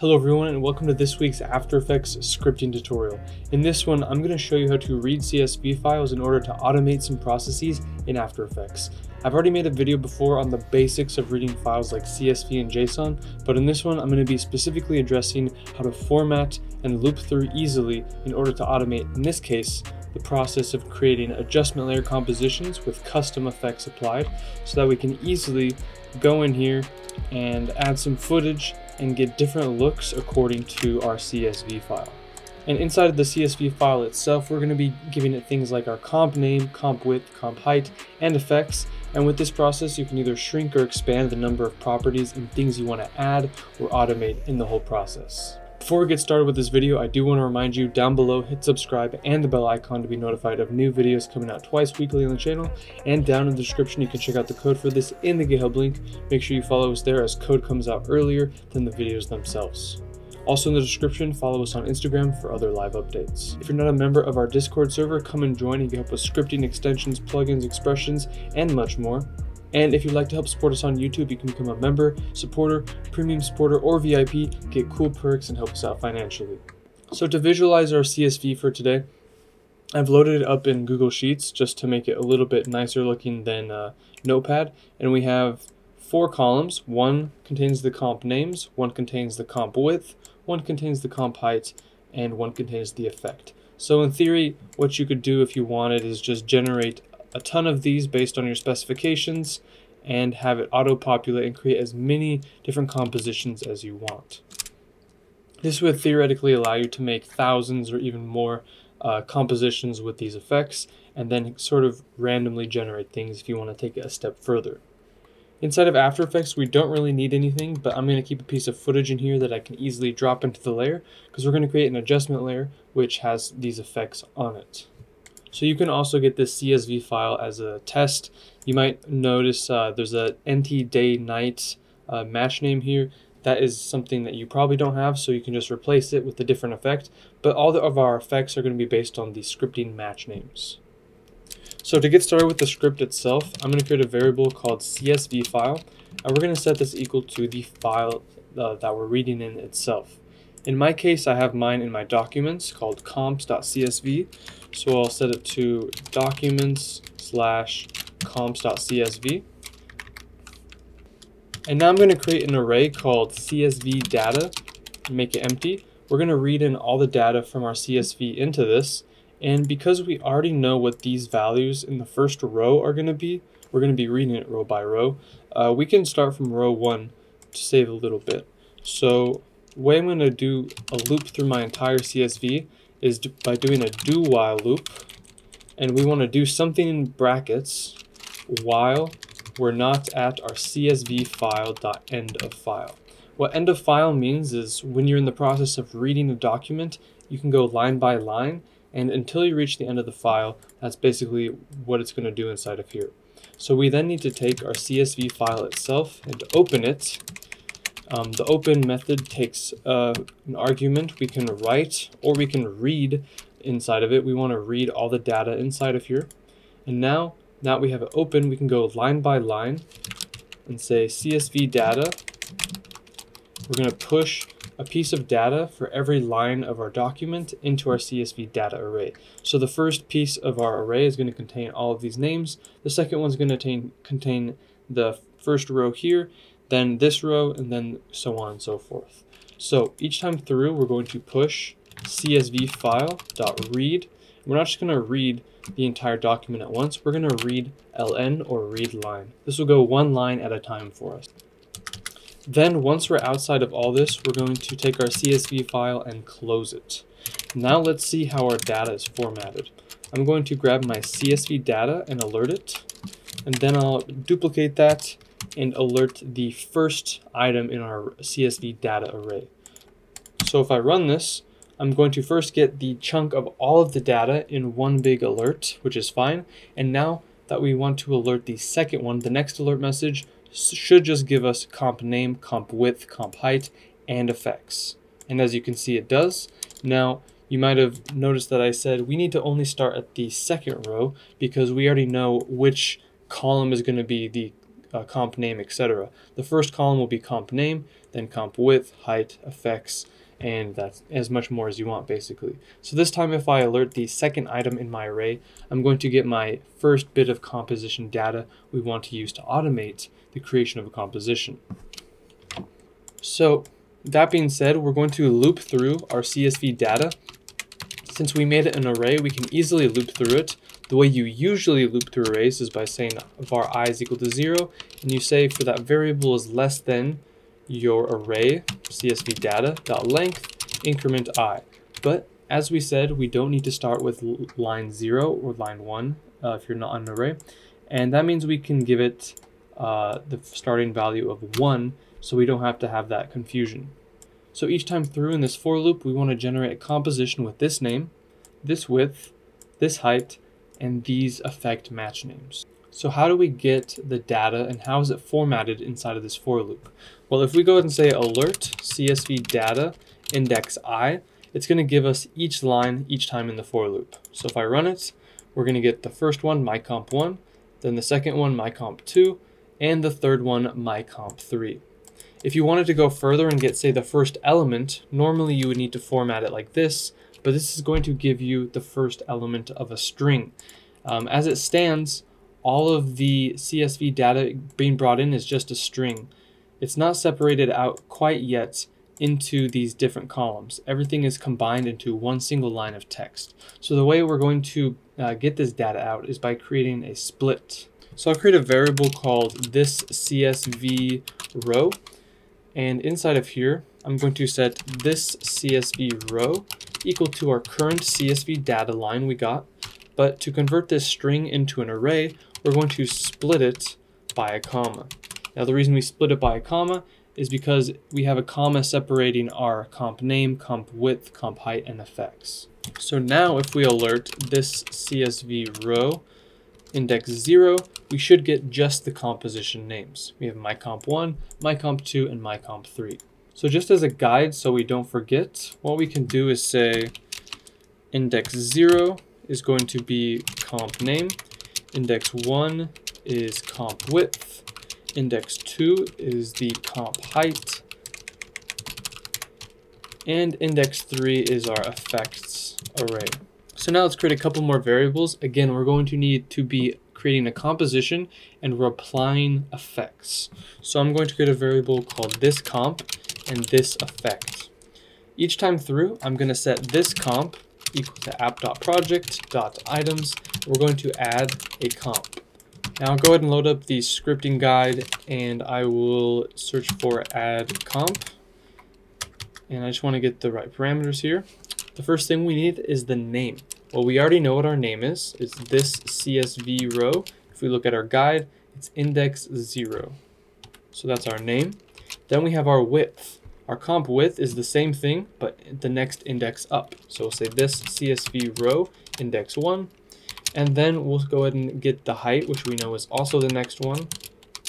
Hello everyone and welcome to this week's After Effects scripting tutorial. In this one, I'm going to show you how to read CSV files in order to automate some processes in After Effects. I've already made a video before on the basics of reading files like CSV and JSON, but in this one I'm going to be specifically addressing how to format and loop through easily in order to automate, in this case, the process of creating adjustment layer compositions with custom effects applied so that we can easily go in here and add some footage and get different looks according to our CSV file. And inside of the CSV file itself, we're going to be giving it things like our comp name, comp width, comp height, and effects. And with this process, you can either shrink or expand the number of properties and things you want to add or automate in the whole process. Before we get started with this video, I do want to remind you down below, hit subscribe and the bell icon to be notified of new videos coming out twice weekly on the channel. And down in the description, you can check out the code for this in the GitHub link. Make sure you follow us there as code comes out earlier than the videos themselves. Also in the description, follow us on Instagram for other live updates. If you're not a member of our Discord server, come and join and get help with scripting, extensions, plugins, expressions, and much more. And if you'd like to help support us on YouTube, you can become a member, supporter, premium supporter, or VIP, get cool perks, and help us out financially. So to visualize our CSV for today, I've loaded it up in Google Sheets just to make it a little bit nicer looking than uh, Notepad. And we have four columns. One contains the comp names, one contains the comp width, one contains the comp height, and one contains the effect. So in theory, what you could do if you wanted is just generate a ton of these based on your specifications and have it auto-populate and create as many different compositions as you want. This would theoretically allow you to make thousands or even more uh, compositions with these effects and then sort of randomly generate things if you want to take it a step further. Inside of After Effects, we don't really need anything, but I'm going to keep a piece of footage in here that I can easily drop into the layer because we're going to create an adjustment layer which has these effects on it. So you can also get this CSV file as a test. You might notice uh, there's a NT day night uh, match name here. That is something that you probably don't have, so you can just replace it with a different effect. But all of our effects are going to be based on the scripting match names. So to get started with the script itself, I'm going to create a variable called CSV file, and we're going to set this equal to the file uh, that we're reading in itself. In my case, I have mine in my documents called comps.csv. So I'll set it to documents slash comps.csv. And now I'm going to create an array called CSV data make it empty. We're going to read in all the data from our CSV into this. And because we already know what these values in the first row are going to be, we're going to be reading it row by row. Uh, we can start from row 1 to save a little bit. So way I'm going to do a loop through my entire CSV is by doing a do while loop. And we want to do something in brackets while we're not at our CSV file dot end of file. What end of file means is when you're in the process of reading a document, you can go line by line and until you reach the end of the file, that's basically what it's going to do inside of here. So we then need to take our CSV file itself and open it um, the open method takes uh, an argument we can write or we can read inside of it. We want to read all the data inside of here. And now, now we have it open, we can go line by line and say CSV data. We're going to push a piece of data for every line of our document into our CSV data array. So the first piece of our array is going to contain all of these names. The second one is going to contain the first row here, then this row, and then so on and so forth. So each time through, we're going to push csv file dot read. We're not just going to read the entire document at once. We're going to read ln or read line. This will go one line at a time for us. Then once we're outside of all this, we're going to take our CSV file and close it. Now let's see how our data is formatted. I'm going to grab my CSV data and alert it, and then I'll duplicate that and alert the first item in our CSV data array. So if I run this, I'm going to first get the chunk of all of the data in one big alert, which is fine. And now that we want to alert the second one, the next alert message should just give us comp name, comp width, comp height, and effects. And as you can see, it does. Now, you might have noticed that I said we need to only start at the second row because we already know which column is going to be the uh, comp name, etc. The first column will be comp name, then comp width, height, effects, and that's as much more as you want basically. So this time if I alert the second item in my array, I'm going to get my first bit of composition data we want to use to automate the creation of a composition. So that being said, we're going to loop through our CSV data. Since we made it an array, we can easily loop through it. The way you usually loop through arrays is by saying var i is equal to zero, and you say for that variable is less than your array CSV data dot length increment i. But as we said, we don't need to start with line zero or line one uh, if you're not on an array. And that means we can give it uh, the starting value of one so we don't have to have that confusion. So each time through in this for loop, we want to generate a composition with this name, this width, this height, and these affect match names. So how do we get the data and how is it formatted inside of this for loop? Well, if we go ahead and say alert CSV data index i, it's going to give us each line each time in the for loop. So if I run it, we're going to get the first one, mycomp1, then the second one, mycomp2, and the third one, mycomp3. If you wanted to go further and get, say, the first element, normally you would need to format it like this, but this is going to give you the first element of a string. Um, as it stands, all of the CSV data being brought in is just a string. It's not separated out quite yet into these different columns. Everything is combined into one single line of text. So the way we're going to uh, get this data out is by creating a split. So I'll create a variable called this CSV row and inside of here, I'm going to set this CSV row equal to our current CSV data line we got. But to convert this string into an array, we're going to split it by a comma. Now the reason we split it by a comma is because we have a comma separating our comp name, comp width, comp height, and effects. So now if we alert this CSV row index 0, we should get just the composition names. We have mycomp1, mycomp2, and mycomp3. So just as a guide so we don't forget, what we can do is say index 0 is going to be comp name, index 1 is comp width, index 2 is the comp height, and index 3 is our effects array. So now let's create a couple more variables. Again, we're going to need to be creating a composition and we're applying effects. So I'm going to create a variable called this comp and this effect. Each time through, I'm going to set this comp equal to app.project.items. We're going to add a comp. Now I'll go ahead and load up the scripting guide and I will search for add comp. And I just want to get the right parameters here. The first thing we need is the name. Well, we already know what our name is. It's this CSV row. If we look at our guide, it's index 0. So that's our name. Then we have our width. Our comp width is the same thing, but the next index up. So we'll say this CSV row, index 1. And then we'll go ahead and get the height, which we know is also the next one.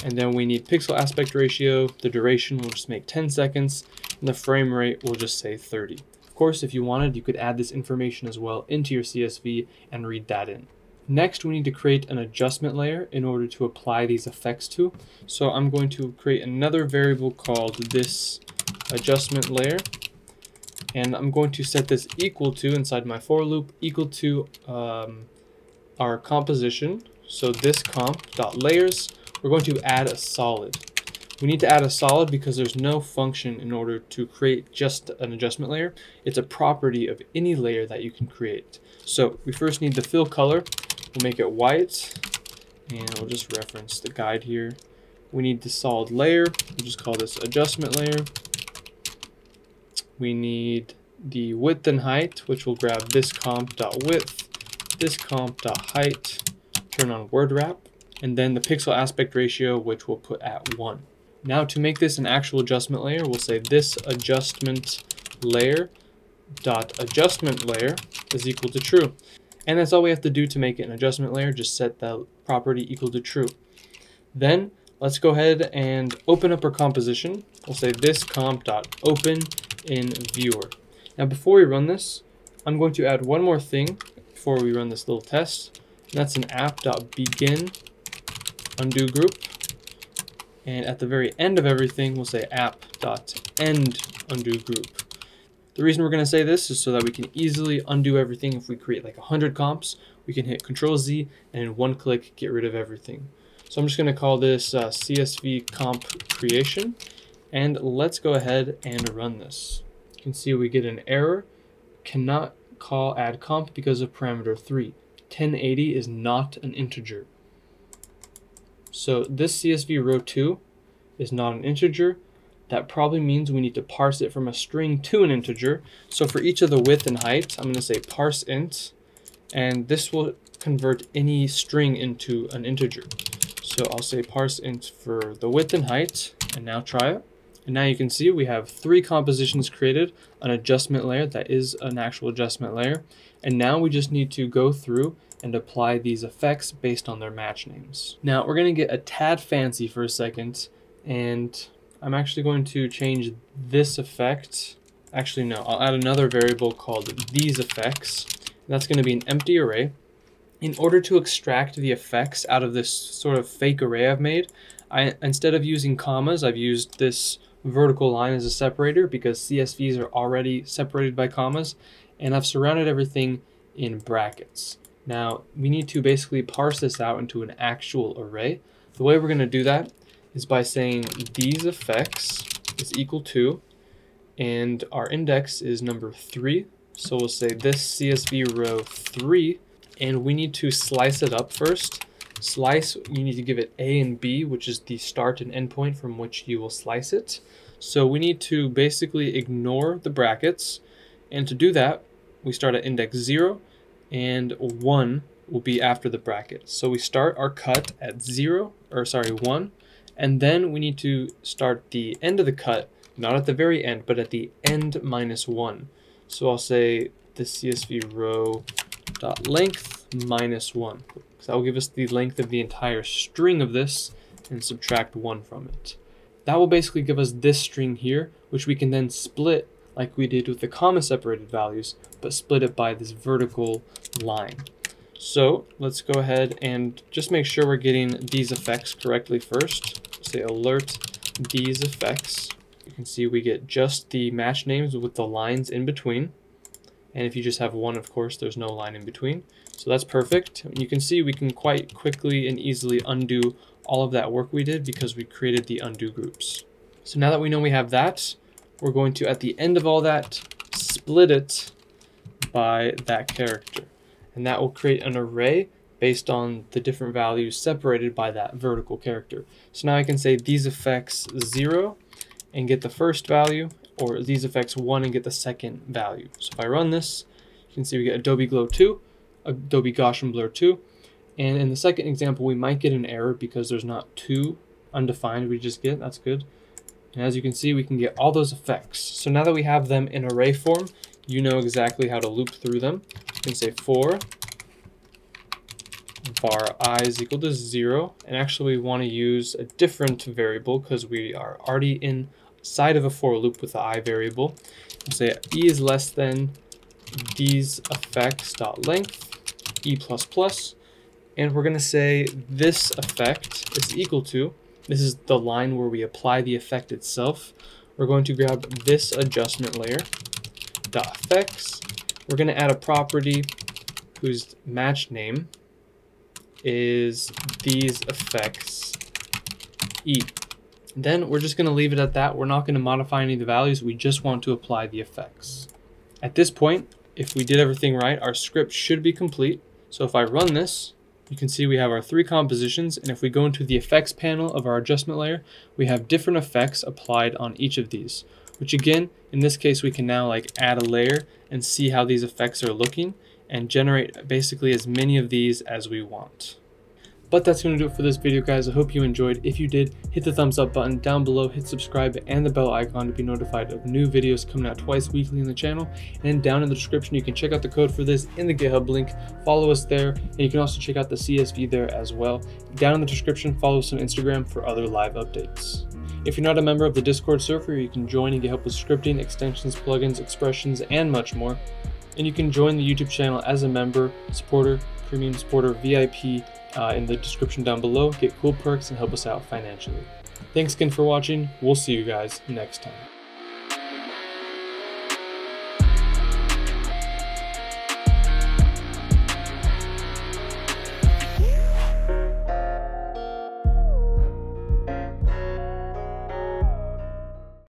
And then we need pixel aspect ratio. The duration we'll just make 10 seconds. And the frame rate we'll just say 30 Of course, if you wanted, you could add this information as well into your CSV and read that in. Next, we need to create an adjustment layer in order to apply these effects to. So I'm going to create another variable called this adjustment layer. And I'm going to set this equal to, inside my for loop, equal to um, our composition. So this comp dot layers, we're going to add a solid. We need to add a solid because there's no function in order to create just an adjustment layer. It's a property of any layer that you can create. So we first need the fill color. We'll make it white and we'll just reference the guide here. We need the solid layer. We'll just call this adjustment layer. We need the width and height, which we'll grab this comp.width, this comp.height, turn on word wrap, and then the pixel aspect ratio, which we'll put at 1. Now to make this an actual adjustment layer, we'll say this adjustment layer dot adjustment layer is equal to true. And that's all we have to do to make it an adjustment layer, just set the property equal to true. Then let's go ahead and open up our composition. We'll say this comp dot open in viewer. Now before we run this, I'm going to add one more thing before we run this little test. That's an app dot begin undo group And at the very end of everything, we'll say app.end undo group. The reason we're going to say this is so that we can easily undo everything. If we create like 100 comps, we can hit Control Z and in one click get rid of everything. So I'm just going to call this uh, CSV comp creation. And let's go ahead and run this. You can see we get an error, cannot call add comp because of parameter 3. 1080 is not an integer. So this CSV row 2 is not an integer. That probably means we need to parse it from a string to an integer. So for each of the width and height, I'm going to say parse int, and this will convert any string into an integer. So I'll say parse int for the width and height, and now try it. And now you can see we have three compositions created, an adjustment layer that is an actual adjustment layer. And now we just need to go through and apply these effects based on their match names. Now we're going to get a tad fancy for a second and I'm actually going to change this effect. Actually, no, I'll add another variable called these effects. That's going to be an empty array. In order to extract the effects out of this sort of fake array I've made, I, instead of using commas, I've used this vertical line as a separator because CSVs are already separated by commas, and I've surrounded everything in brackets. Now, we need to basically parse this out into an actual array. The way we're going to do that is by saying these effects is equal to, and our index is number 3. So we'll say this CSV row 3, and we need to slice it up first. Slice, you need to give it A and B, which is the start and end point from which you will slice it. So we need to basically ignore the brackets, and to do that, we start at index 0, and 1 will be after the bracket. So we start our cut at 0, or sorry, 1, and then we need to start the end of the cut, not at the very end, but at the end minus 1. So I'll say the CSV row dot length minus 1. So that will give us the length of the entire string of this and subtract 1 from it. That will basically give us this string here, which we can then split like we did with the comma separated values, but split it by this vertical line. So let's go ahead and just make sure we're getting these effects correctly first. Say alert these effects. You can see we get just the match names with the lines in between. And if you just have one, of course, there's no line in between. So that's perfect. You can see we can quite quickly and easily undo all of that work we did because we created the undo groups. So now that we know we have that, we're going to, at the end of all that, split it by that character. And that will create an array based on the different values separated by that vertical character. So now I can say these effects 0 and get the first value, or these effects 1 and get the second value. So if I run this, you can see we get Adobe Glow 2, Adobe Gaussian Blur 2, and in the second example we might get an error because there's not two undefined we just get, that's good. And as you can see, we can get all those effects. So now that we have them in array form, you know exactly how to loop through them. You can say for var i is equal to 0. And actually we want to use a different variable because we are already inside of a for loop with the i variable. We'll say e is less than these effects dot length e plus plus and we're going to say this effect is equal to this is the line where we apply the effect itself. We're going to grab this adjustment layer, dot effects. We're going to add a property whose match name is these effects e. Then we're just going to leave it at that. We're not going to modify any of the values. We just want to apply the effects. At this point, if we did everything right, our script should be complete. So if I run this, you can see we have our three compositions, and if we go into the effects panel of our adjustment layer, we have different effects applied on each of these, which again, in this case, we can now like add a layer and see how these effects are looking and generate basically as many of these as we want. But that's going to do it for this video, guys. I hope you enjoyed. If you did, hit the thumbs up button down below, hit subscribe and the bell icon to be notified of new videos coming out twice weekly in the channel. And down in the description, you can check out the code for this in the GitHub link. Follow us there, and you can also check out the CSV there as well. Down in the description, follow us on Instagram for other live updates. If you're not a member of the Discord server, you can join and get help with scripting, extensions, plugins, expressions, and much more. And you can join the YouTube channel as a member, supporter, premium supporter, VIP, uh, in the description down below. Get cool perks and help us out financially. Thanks again for watching. We'll see you guys next time.